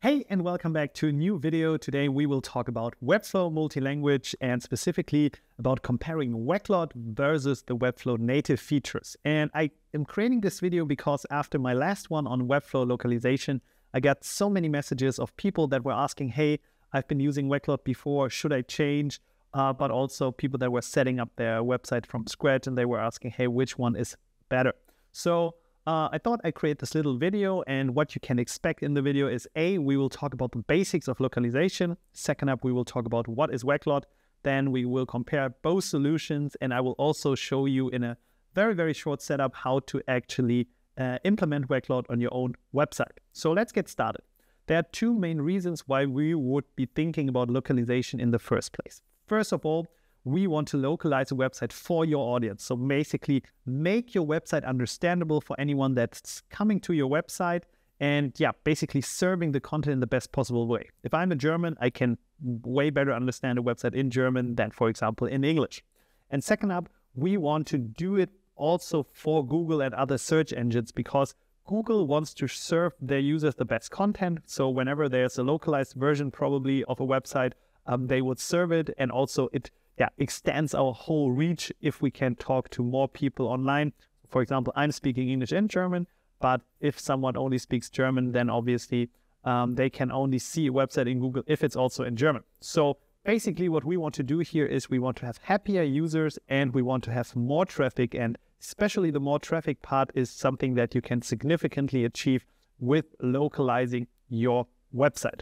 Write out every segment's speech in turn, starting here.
Hey, and welcome back to a new video. Today we will talk about Webflow multi-language and specifically about comparing Weglot versus the Webflow native features. And I am creating this video because after my last one on Webflow localization, I got so many messages of people that were asking, hey, I've been using Weglot before, should I change? Uh, but also people that were setting up their website from scratch and they were asking, hey, which one is better? So uh, I thought I'd create this little video and what you can expect in the video is A, we will talk about the basics of localization. Second up, we will talk about what is Weglot. Then we will compare both solutions and I will also show you in a very, very short setup how to actually uh, implement Weglot on your own website. So let's get started. There are two main reasons why we would be thinking about localization in the first place. First of all, we want to localize a website for your audience. So basically, make your website understandable for anyone that's coming to your website and yeah, basically serving the content in the best possible way. If I'm a German, I can way better understand a website in German than, for example, in English. And second up, we want to do it also for Google and other search engines because Google wants to serve their users the best content. So whenever there's a localized version probably of a website, um, they would serve it and also it yeah, extends our whole reach if we can talk to more people online. For example, I'm speaking English and German, but if someone only speaks German, then obviously um, they can only see a website in Google if it's also in German. So basically, what we want to do here is we want to have happier users and we want to have more traffic. And especially the more traffic part is something that you can significantly achieve with localizing your website.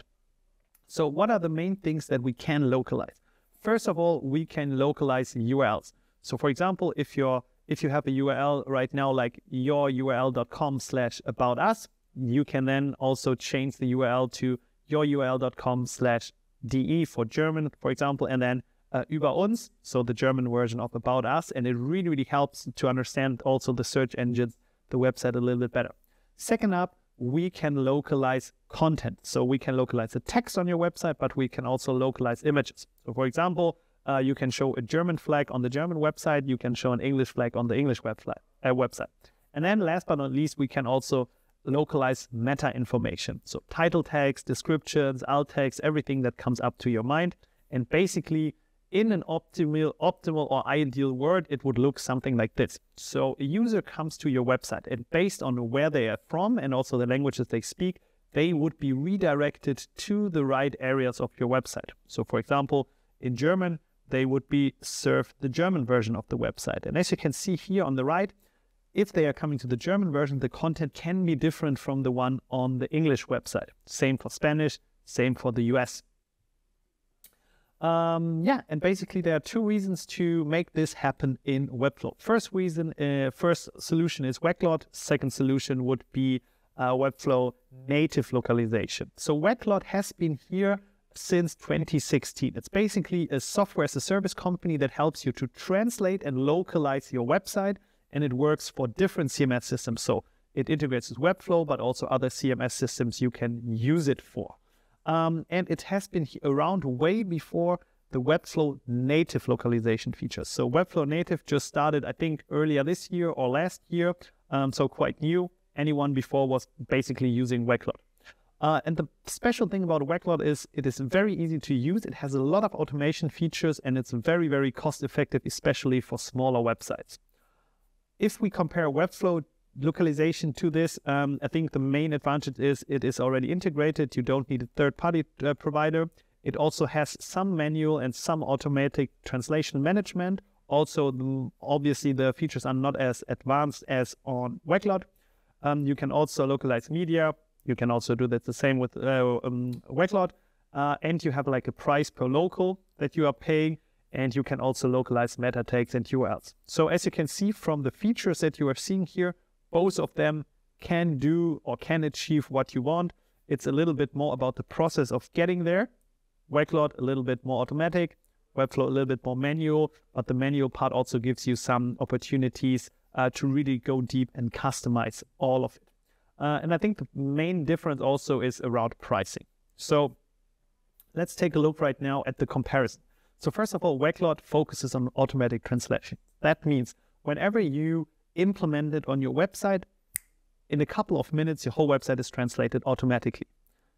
So, what are the main things that we can localize? First of all, we can localize URLs. So for example, if you're if you have a URL right now like yoururl.com slash about us, you can then also change the URL to yoururl.com slash de for German, for example, and then uh, über uns, so the German version of about us. And it really, really helps to understand also the search engines, the website a little bit better. Second up, we can localize content. So we can localize the text on your website, but we can also localize images. So for example, uh, you can show a German flag on the German website. You can show an English flag on the English web flag, uh, website. And then last but not least, we can also localize meta information. So title tags, descriptions, alt tags, everything that comes up to your mind. And basically in an optimal, optimal or ideal world, it would look something like this. So a user comes to your website and based on where they are from and also the languages they speak, they would be redirected to the right areas of your website. So for example, in German, they would be served the German version of the website. And as you can see here on the right, if they are coming to the German version, the content can be different from the one on the English website. Same for Spanish, same for the US. Um, yeah, and basically there are two reasons to make this happen in Webflow. First reason, uh, first solution is Weglot. Second solution would be uh, Webflow native localization. So Weglot has been here since 2016. It's basically a software as a service company that helps you to translate and localize your website, and it works for different CMS systems. So it integrates with Webflow, but also other CMS systems you can use it for. Um, and it has been around way before the Webflow native localization features. So Webflow native just started, I think, earlier this year or last year, um, so quite new. Anyone before was basically using Weglot. Uh, and the special thing about Weglot is it is very easy to use. It has a lot of automation features and it's very, very cost effective, especially for smaller websites. If we compare Webflow localization to this, um, I think the main advantage is it is already integrated. You don't need a third-party uh, provider. It also has some manual and some automatic translation management. Also, obviously, the features are not as advanced as on Weglot. Um, you can also localize media. You can also do that the same with uh, um, Weglot. Uh, and you have like a price per local that you are paying. And you can also localize meta tags and URLs. So as you can see from the features that you are seeing here, both of them can do or can achieve what you want. It's a little bit more about the process of getting there. Weglot a little bit more automatic, Webflow a little bit more manual, but the manual part also gives you some opportunities uh, to really go deep and customize all of it. Uh, and I think the main difference also is around pricing. So let's take a look right now at the comparison. So first of all, Weglot focuses on automatic translation. That means whenever you implement it on your website, in a couple of minutes, your whole website is translated automatically.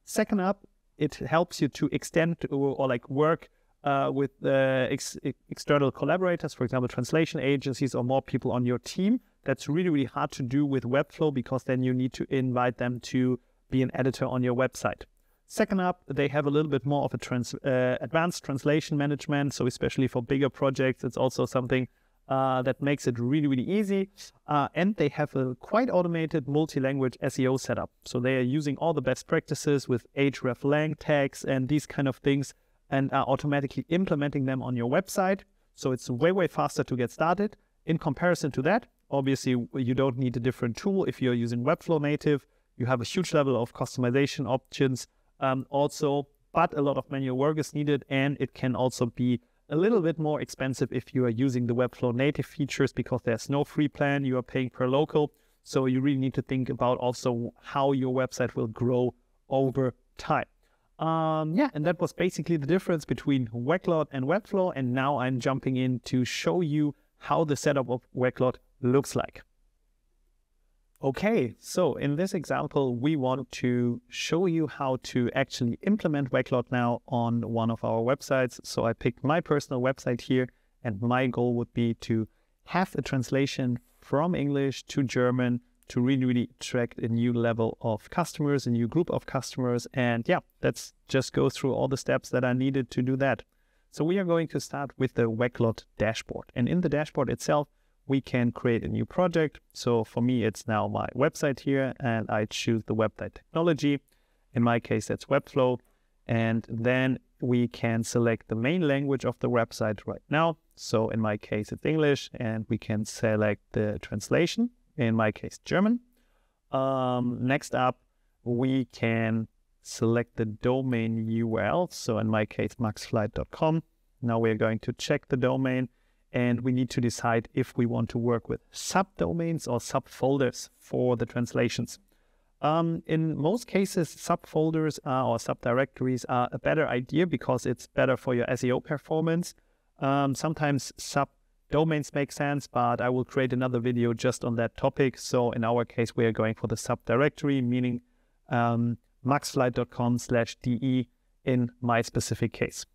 Second up, it helps you to extend or, or like work uh, with uh, ex- external collaborators, for example, translation agencies or more people on your team. That's really, really hard to do with Webflow because then you need to invite them to be an editor on your website. Second up, they have a little bit more of a trans- uh, advanced translation management. So especially for bigger projects, it's also something uh, that makes it really, really easy. Uh, and they have a quite automated multi-language SEO setup. So they are using all the best practices with hreflang tags and these kind of things and are automatically implementing them on your website. So it's way, way faster to get started. In comparison to that, obviously you don't need a different tool. If you're using Webflow native, you have a huge level of customization options um, also, but a lot of manual work is needed and it can also be a little bit more expensive if you are using the Webflow native features because there's no free plan, you are paying per local. So you really need to think about also how your website will grow over time. Um, yeah, and that was basically the difference between Weglot and Webflow. And now I'm jumping in to show you how the setup of Weglot looks like. Okay, so in this example, we want to show you how to actually implement Weglot now on one of our websites. So I picked my personal website here, and my goal would be to have a translation from English to German to really, really attract a new level of customers, a new group of customers. And yeah, let's just go through all the steps that are needed to do that. So we are going to start with the Weglot dashboard. And in the dashboard itself, we can create a new project. So for me, it's now my website here, and I choose the website technology. In my case, that's Webflow. And then we can select the main language of the website right now. So in my case, it's English, and we can select the translation. In my case, German. Um, next up, we can select the domain URL. So in my case, maxflight.com. Now we're going to check the domain and we need to decide if we want to work with subdomains or subfolders for the translations. Um, in most cases, subfolders uh, or subdirectories are a better idea because it's better for your SEO performance. Um, sometimes subdomains make sense, but I will create another video just on that topic. So in our case, we are going for the subdirectory, meaning um, maxflight.com slash de in my specific case.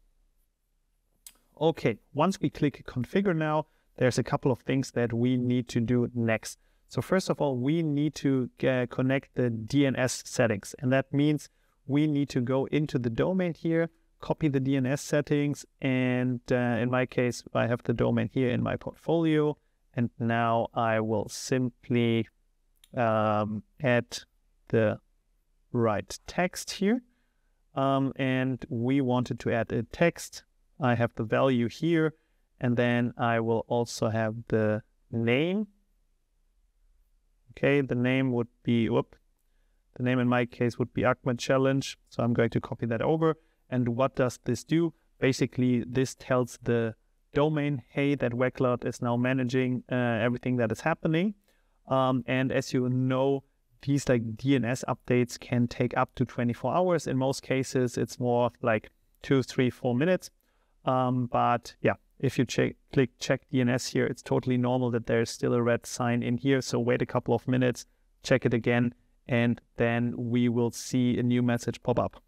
Okay, once we click configure now, there's a couple of things that we need to do next. So first of all, we need to get, connect the DNS settings. And that means we need to go into the domain here, copy the DNS settings. And uh, in my case, I have the domain here in my portfolio. And now I will simply um, add the right text here. Um, and we wanted to add a text I have the value here, and then I will also have the name. Okay, the name would be, whoop, the name in my case would be Ahmed Challenge. So I'm going to copy that over. And what does this do? Basically, this tells the domain, hey, that Weglot is now managing uh, everything that is happening. Um, and as you know, these like DNS updates can take up to 24 hours. In most cases, it's more like two, three, four minutes. Um, but yeah, if you check, click check DNS here, it's totally normal that there's still a red sign in here. So wait a couple of minutes, check it again, and then we will see a new message pop up.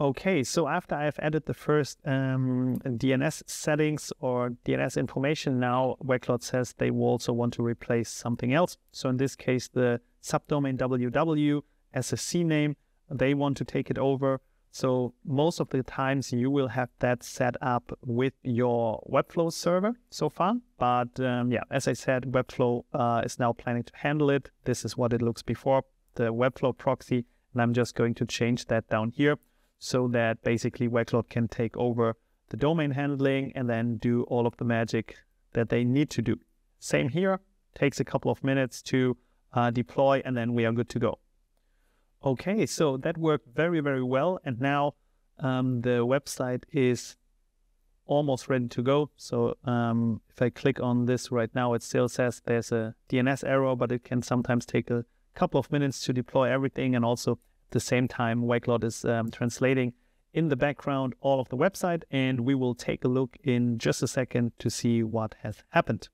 Okay, so after I've added the first um, DNS settings or DNS information, now Weglot says they will also want to replace something else. So in this case, the subdomain www as a CNAME, they want to take it over. So most of the times you will have that set up with your Webflow server so far. But um, yeah, as I said, Webflow uh, is now planning to handle it. This is what it looks before the Webflow proxy. And I'm just going to change that down here so that basically Weglot can take over the domain handling and then do all of the magic that they need to do. Same here, takes a couple of minutes to uh, deploy and then we are good to go. Okay, so that worked very, very well. And now um, the website is almost ready to go. So um, if I click on this right now, it still says there's a DNS error, but it can sometimes take a couple of minutes to deploy everything. And also the same time, Weglot is um, translating in the background all of the website. And we will take a look in just a second to see what has happened.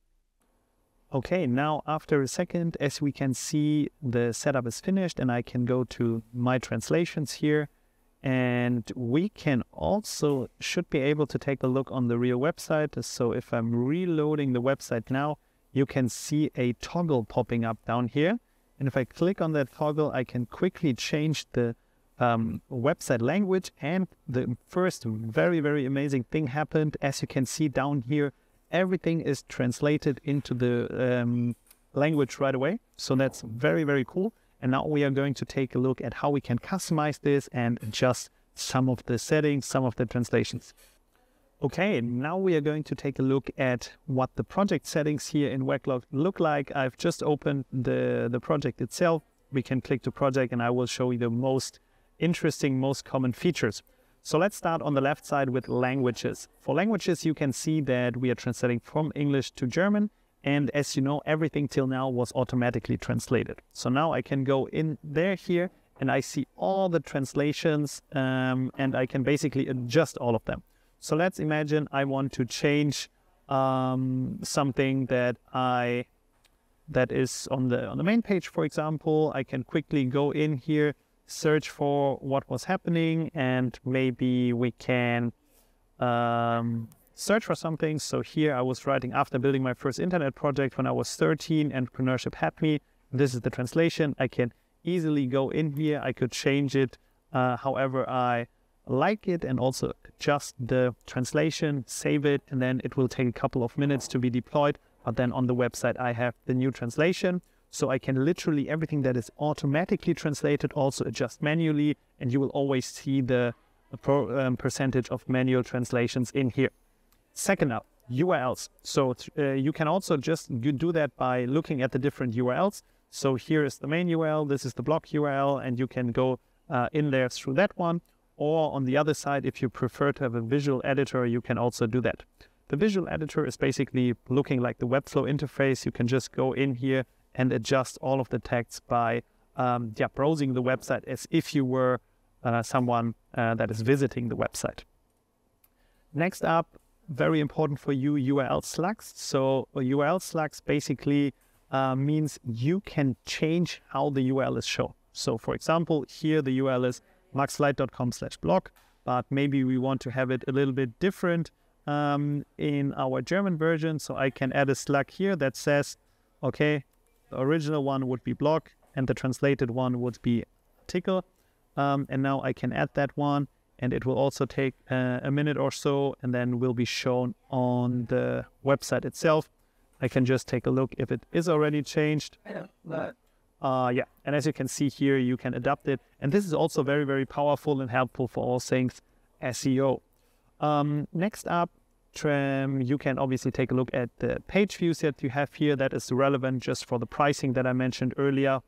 Okay, now after a second, as we can see, the setup is finished and I can go to my translations here And we can also should be able to take a look on the real website. So if I'm reloading the website now, you can see a toggle popping up down here. And if I click on that toggle, I can quickly change the um, website language. And the first very, very amazing thing happened. As you can see down here, everything is translated into the um, language right away. So that's very, very cool. And now we are going to take a look at how we can customize this and adjust some of the settings, some of the translations. Okay, now we are going to take a look at what the project settings here in Weglot look like. I've just opened the, the project itself. We can click to project and I will show you the most interesting, most common features. So let's start on the left side with languages. For languages, you can see that we are translating from English to German and as you know, everything till now was automatically translated. So now I can go in there here and I see all the translations um, and I can basically adjust all of them. So let's imagine I want to change um, something that I that is on the on the main page, for example. I can quickly go in here, search for what was happening, and maybe we can um, search for something. So here I was writing after building my first internet project when I was 13, entrepreneurship had me. This is the translation. I can easily go in here. I could change it uh, however I like it and also adjust the translation, save it, and then it will take a couple of minutes to be deployed. But then on the website, I have the new translation. So I can literally everything that is automatically translated also adjust manually, and you will always see the, um, percentage of manual translations in here. Second up, URLs. So uh, you can also just do that by looking at the different URLs. So here is the main URL, this is the block URL, and you can go uh, in there through that one. Or on the other side, if you prefer to have a visual editor, you can also do that. The visual editor is basically looking like the Webflow interface. You can just go in here and adjust all of the text by um, yeah, browsing the website as if you were uh, someone uh, that is visiting the website. Next up, very important for you URL slugs. So URL slugs basically uh, means you can change how the URL is shown. So for example, here the URL is maxlight.com slash blog, but maybe we want to have it a little bit different um, in our German version. So I can add a slug here that says, okay, the original one would be blog and the translated one would be article. Um, and now I can add that one and it will also take uh, a minute or so and then will be shown on the website itself. I can just take a look if it is already changed. Uh, yeah, and as you can see here, you can adapt it. And this is also very, very powerful and helpful for all things SEO. Um, next up, you can obviously take a look at the page views that you have here. That is relevant just for the pricing that I mentioned earlier.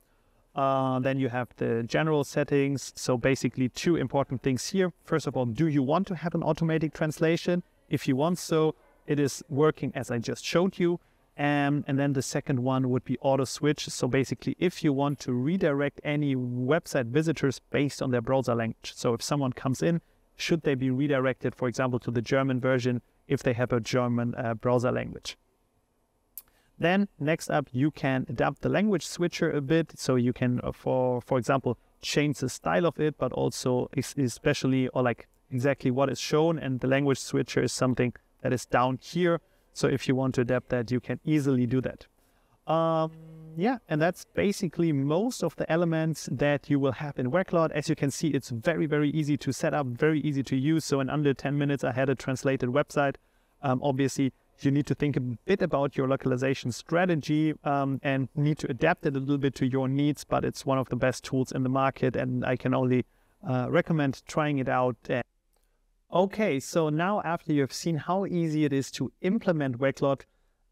Uh, then you have the general settings. So basically two important things here. First of all, do you want to have an automatic translation? If you want so, it is working as I just showed you. Um, and then the second one would be auto switch. So basically, if you want to redirect any website visitors based on their browser language. So if someone comes in, should they be redirected, for example, to the German version if they have a German uh, browser language? Then next up, you can adapt the language switcher a bit. So you can, uh, for for example, change the style of it, but also especially or like exactly what is shown. And the language switcher is something that is down here. So if you want to adapt that, you can easily do that. Um, yeah, and that's basically most of the elements that you will have in Weglot. As you can see, it's very, very easy to set up, very easy to use. So in under 10 minutes, I had a translated website. Um, obviously, you need to think a bit about your localization strategy um, and need to adapt it a little bit to your needs, but it's one of the best tools in the market and I can only uh, recommend trying it out. Okay, so now after you've seen how easy it is to implement Weglot,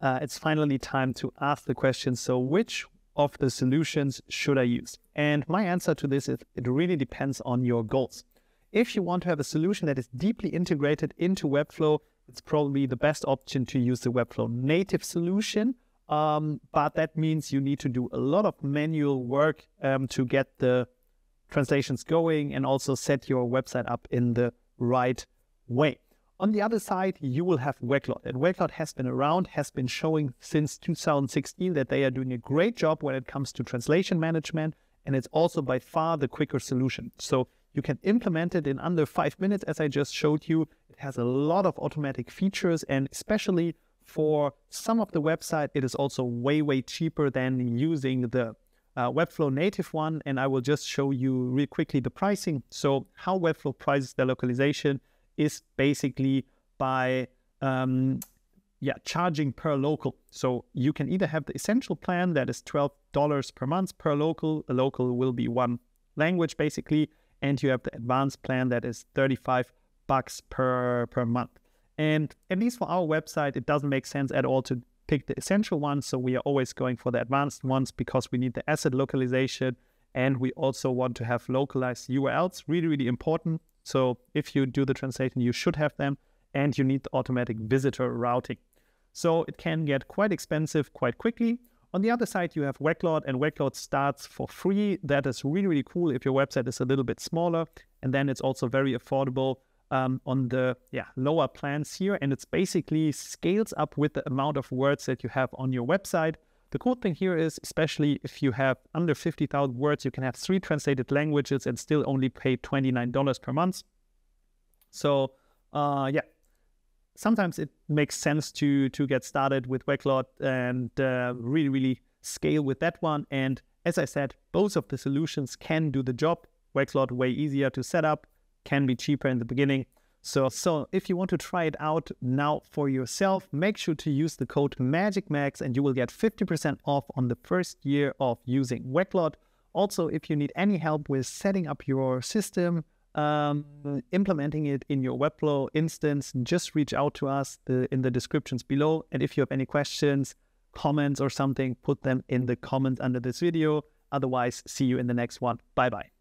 uh, it's finally time to ask the question, so which of the solutions should I use? And my answer to this is it really depends on your goals. If you want to have a solution that is deeply integrated into Webflow, it's probably the best option to use the Webflow native solution. Um, but that means you need to do a lot of manual work um, to get the translations going and also set your website up in the right way. On the other side, you will have Weglot. And Weglot has been around, has been showing since 2016 that they are doing a great job when it comes to translation management. And it's also by far the quicker solution. So You can implement it in under five minutes, as I just showed you. It has a lot of automatic features, and especially for some of the website, it is also way, way cheaper than using the uh, Webflow native one. And I will just show you real quickly the pricing. So how Webflow prices their localization is basically by um, yeah, charging per local. So you can either have the essential plan that is $12 per month per local. A local will be one language basically. And you have the advanced plan that is 35 bucks per, per month. And at least for our website, it doesn't make sense at all to pick the essential ones. So we are always going for the advanced ones because we need the asset localization and we also want to have localized URLs, really, really important. So if you do the translation, you should have them and you need the automatic visitor routing. So it can get quite expensive quite quickly. On the other side, you have Weglot, and Weglot starts for free. That is really, really cool if your website is a little bit smaller. And then it's also very affordable um, on the yeah lower plans here. And it's basically scales up with the amount of words that you have on your website. The cool thing here is, especially if you have under 50,000 words, you can have three translated languages and still only pay $29 per month. So, uh, yeah, sometimes it makes sense to to get started with Weglot and uh, really really scale with that one. And as I said, both of the solutions can do the job. Weglot way easier to set up, can be cheaper in the beginning. So, so if you want to try it out now for yourself, make sure to use the code MAGICMAX and you will get 50% off on the first year of using Weglot. Also, if you need any help with setting up your system, um, implementing it in your Webflow instance, just reach out to us the, in the descriptions below. And if you have any questions, comments, or something, put them in the comments under this video. Otherwise, see you in the next one. Bye bye.